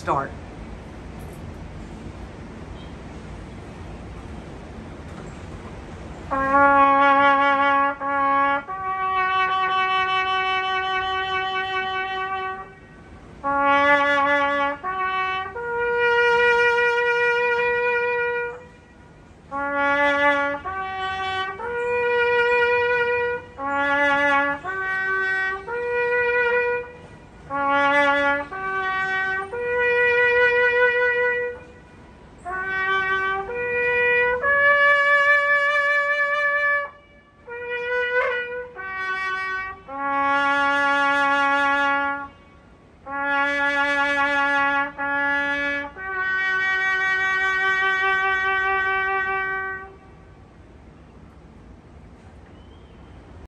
start. Uh...